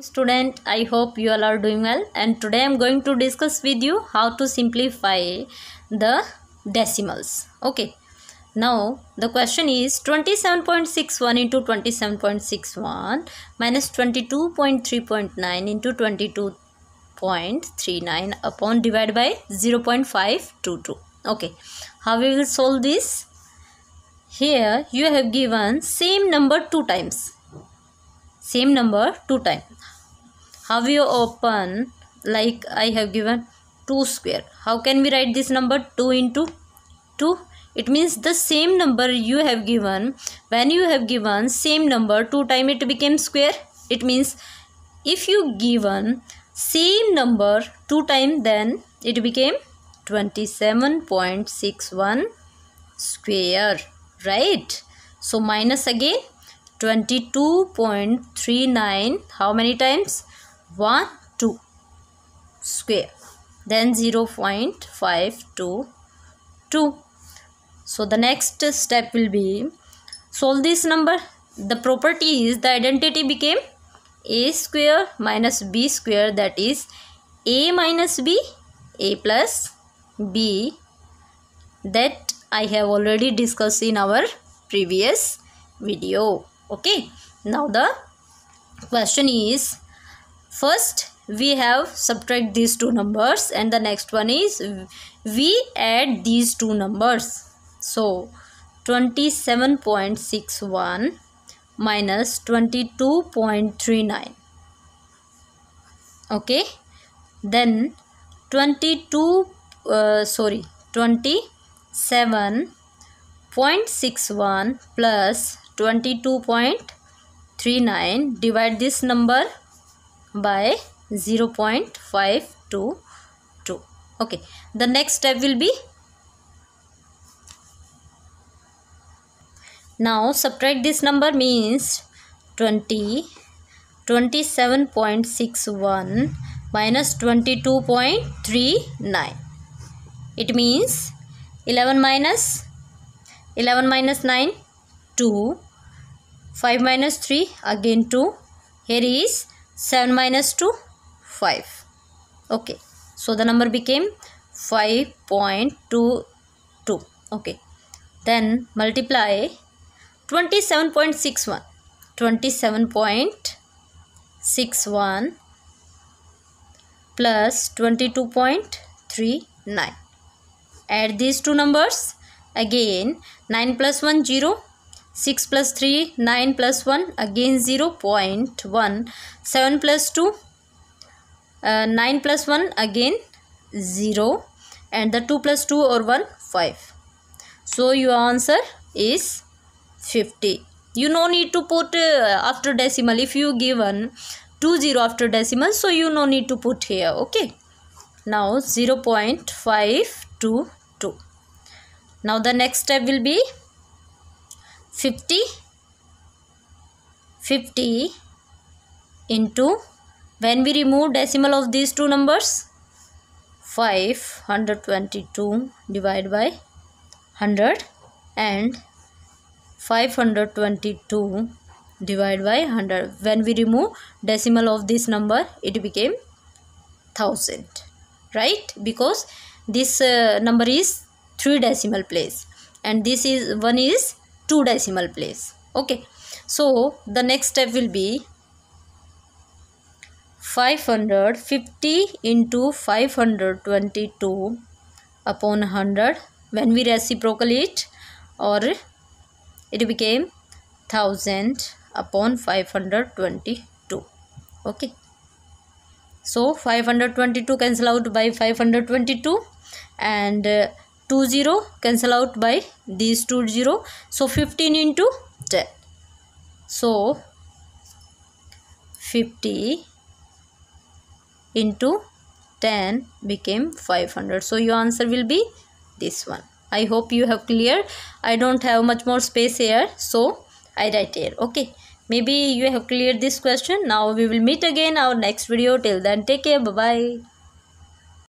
student i hope you all are doing well. And today i'm going to discuss with you how to simplify the decimals. Okay. Now the question is 27.61 into 27.61 minus 22.3.9 into 22.39 upon divided by 0.522 okay. How we will solve this? Here you have given same number two times same number two times how you open like I have given 2 square. How can we write this number 2 into 2 it means the same number you have given when you have given same number 2 time it became square. It means if you given same number 2 time then it became 27.61 square right? So minus again 22.39 how many times? 1 2 square. Then 0 0.522 so the next step will be solve this number. The property is the identity became a square minus b square. That is a minus b a plus b. That I have already discussed in our previous video okay. Now the question is first we have subtract these two numbers and the next one is we add these two numbers. So 27.61 minus 22.39 okay. Then 22 uh, sorry 27.61 plus 22.39 divide this number by 0 0.522 okay the next step will be now subtract this number means 20 27.61 minus 22.39 it means 11 minus 11 minus 9 2 5 minus 3 again 2 here is 7 minus 2 5 okay. So the number became 5.22 okay. Then multiply 27.61 27.61 plus 22.39 add these two numbers. Again 9 plus 1 0 6 plus 3 9 plus 1 again 0 0.1 7 plus 2 uh, 9 plus 1 again 0 and the 2 plus 2 or 1 5 so your answer is 50 you no need to put uh, after decimal. If you given 2 0 after decimal so you no need to put here okay? Now 0 0.522 now the next step will be 50 50 into when we remove decimal of these two numbers 522 divided by 100 and 522 divided by 100 when we remove decimal of this number it became 1000 right? Because this uh, number is 3 decimal place and this is one is 2 decimal place. Okay. So the next step will be 550 into 522 upon 100 when we reciprocal it or it became 1000 upon 522 okay. So 522 cancel out by 522 and uh, 2 0 cancel out by these two 0 so 15 into 10 so 50 into 10 became 500 so your answer will be this one. I hope you have clear i don't have much more space here so i write here okay? Maybe you have cleared this question. Now we will meet again our next video. Till then take care. Bye bye